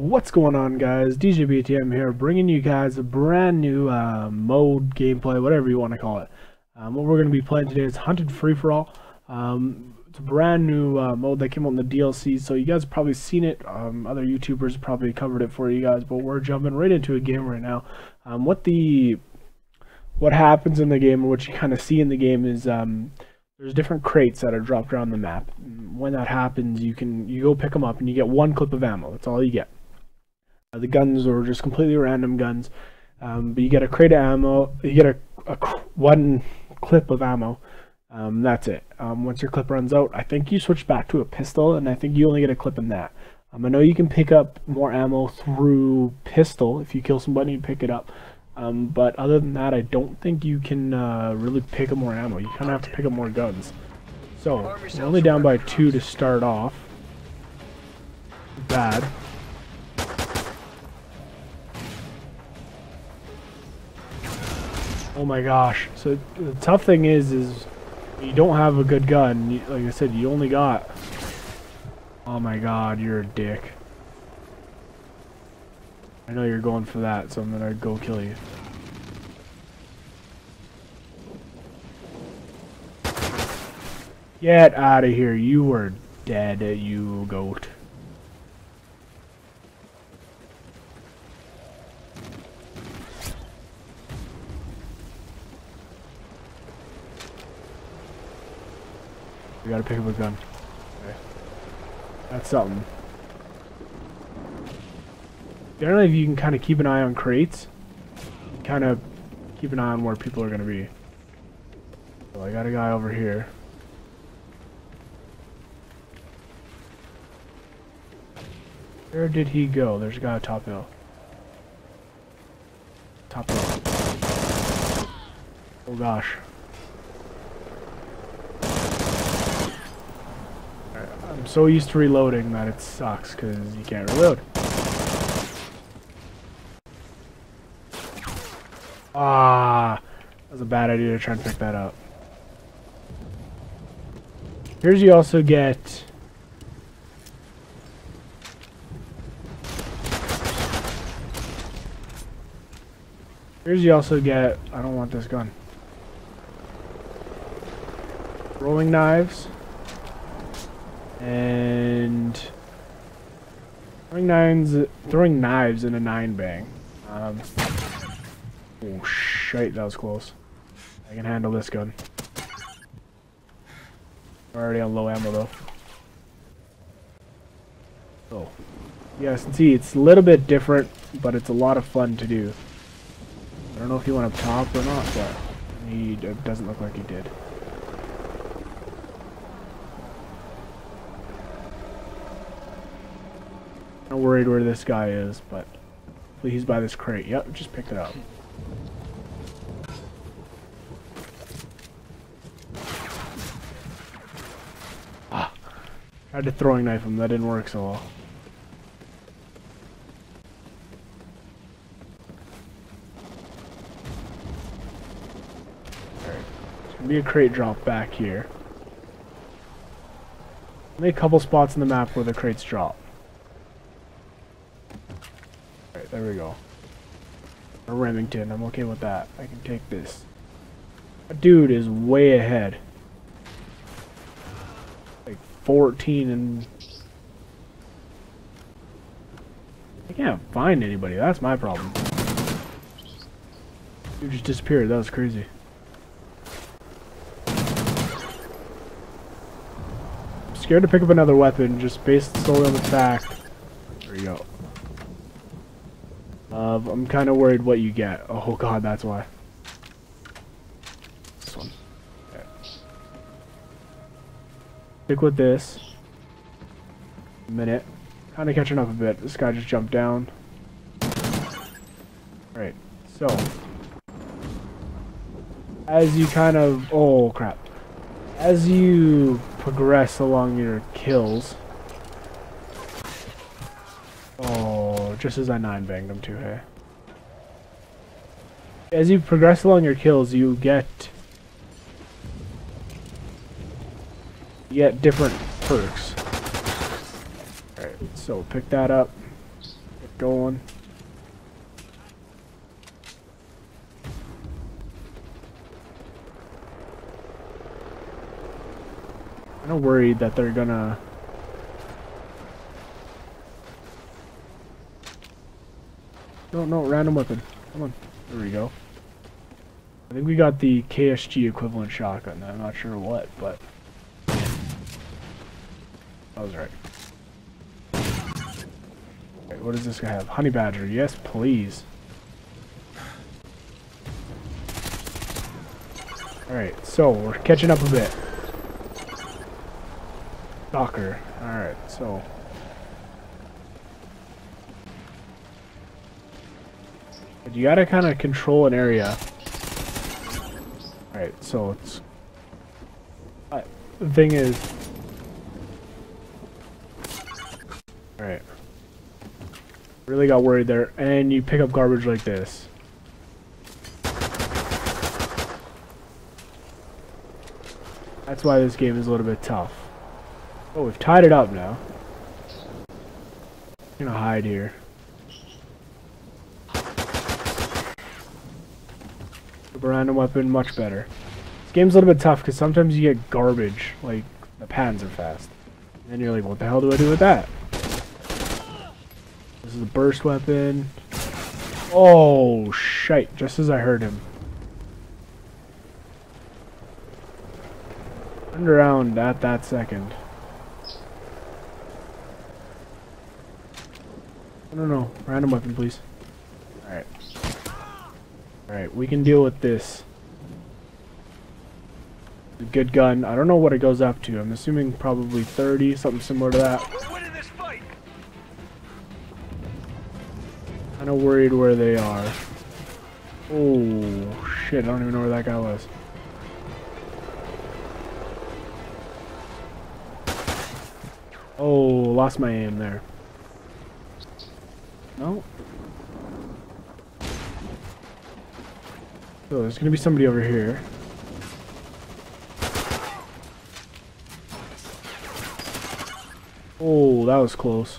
What's going on guys, DJBTM here, bringing you guys a brand new uh, mode, gameplay, whatever you want to call it. Um, what we're going to be playing today is Hunted Free For All. Um, it's a brand new uh, mode that came out in the DLC, so you guys have probably seen it. Um, other YouTubers probably covered it for you guys, but we're jumping right into a game right now. Um, what the what happens in the game, and what you kind of see in the game is um, there's different crates that are dropped around the map. When that happens, you can you go pick them up and you get one clip of ammo. That's all you get. Uh, the guns are just completely random guns, um, but you get a crate of ammo. You get a, a one clip of ammo. Um, that's it. Um, once your clip runs out, I think you switch back to a pistol, and I think you only get a clip in that. Um, I know you can pick up more ammo through pistol. If you kill somebody, you pick it up. Um, but other than that, I don't think you can uh, really pick up more ammo. You kind of have to pick up more guns. So, we're only down by two to start off. Bad. Oh my gosh. So, the tough thing is, is you don't have a good gun. You, like I said, you only got... Oh my god, you're a dick. I know you're going for that, so I'm gonna go kill you. Get out of here. You were dead, you goat. We gotta pick up a gun. Okay. That's something. Generally, if you can kind of keep an eye on crates, kind of keep an eye on where people are going to be. So I got a guy over here. Where did he go? There's a guy at top hill. Top hill. Oh gosh. I'm so used to reloading that it sucks because you can't reload. Ah, that was a bad idea to try and pick that up. Here's you also get... Here's you also get... I don't want this gun. Rolling knives. And... Throwing knives, throwing knives in a nine bang. Um, Oh shit, that was close. I can handle this gun. Already on low ammo though. Oh. Yeah, see, it's a little bit different, but it's a lot of fun to do. I don't know if he went up top or not, but he doesn't look like he did. Not worried where this guy is, but he's by this crate. Yep, just picked it up. Ah. Tried to throwing knife him, that didn't work so well. Be a crate drop back here. Only a couple spots in the map where the crates drop. Alright, there we go. A Remington, I'm okay with that. I can take this. That dude is way ahead. Like 14 and I can't find anybody. That's my problem. You just disappeared. That was crazy. I'm scared to pick up another weapon just based solely on the fact. There you go. I'm kind of worried what you get. Oh god, that's why. Stick with this. A minute. Kind of catching up a bit. This guy just jumped down. Right. So. As you kind of... Oh, crap. As you progress along your kills... just as I nine-banged him too, hey? As you progress along your kills, you get you get different perks. Alright, so pick that up. Get going. of worried that they're gonna... No, no, random weapon. Come on. There we go. I think we got the KSG equivalent shotgun. I'm not sure what, but... I was right. Okay, what does this guy have? Honey Badger. Yes, please. Alright, so we're catching up a bit. Docker. Alright, so... You gotta kind of control an area. Alright, so it's... Uh, the thing is... Alright. Really got worried there. And you pick up garbage like this. That's why this game is a little bit tough. Oh, we've tied it up now. I'm gonna hide here. Random weapon, much better. This game's a little bit tough because sometimes you get garbage, like the pans are fast. And then you're like, what the hell do I do with that? This is a burst weapon. Oh, shite, just as I heard him. Turned around at that second. I don't know. Random weapon, please. Alright. We can deal with this. Good gun. I don't know what it goes up to. I'm assuming probably 30, something similar to that. Kinda worried where they are. Oh, shit. I don't even know where that guy was. Oh, lost my aim there. No. So there's gonna be somebody over here. Oh, that was close.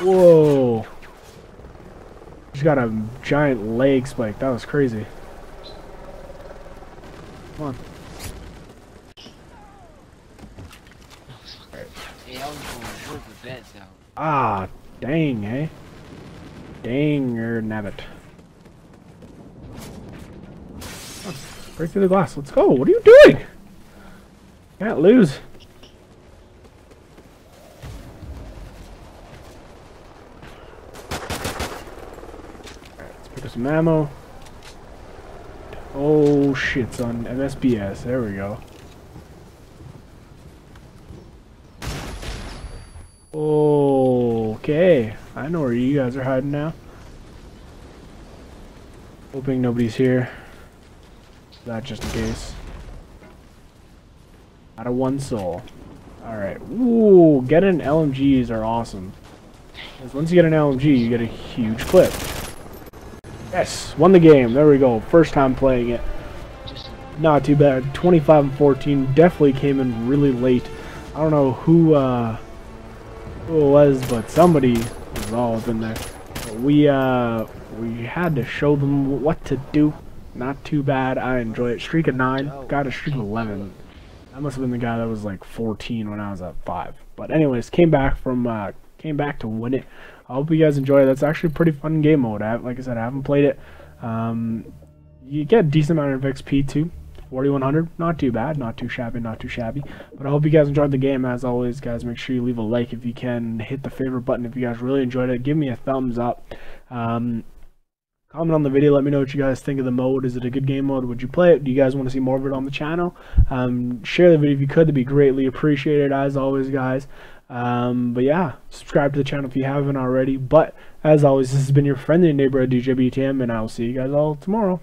Whoa. He's got a giant leg spike. That was crazy. Come on. Ah, dang, eh? Dang, er, nabbit. Break through the glass. Let's go. What are you doing? Can't lose. Alright, let's pick up some ammo. Oh shit, it's on MSBS. There we go. Okay, I know where you guys are hiding now. Hoping nobody's here. That just in case. Out of one soul. Alright. Ooh, getting LMGs are awesome. Because once you get an LMG, you get a huge clip. Yes, won the game. There we go. First time playing it. Not too bad. 25 and 14. Definitely came in really late. I don't know who, uh, who it was, but somebody was all up in there. But we uh we had to show them what to do. Not too bad. I enjoy it. Streak of nine. Got a streak of eleven. That must have been the guy that was like 14 when I was at five. But anyways, came back from uh, came back to win it. I hope you guys enjoy it. That's actually pretty fun game mode. I, like I said, I haven't played it. Um, you get a decent amount of XP too. 4100 not too bad not too shabby not too shabby. But i hope you guys enjoyed the game. As always guys make sure you leave a like if you can. Hit the favorite button if you guys really enjoyed it. Give me a thumbs up. Um, comment on the video. Let me know what you guys think of the mode. Is it a good game mode? Would you play it? Do you guys want to see more of it on the channel? Um, share the video if you could. To be greatly appreciated as always guys. Um, but yeah subscribe to the channel if you haven't already. But as always this has been your friendly neighborhood djbtm and i'll see you guys all tomorrow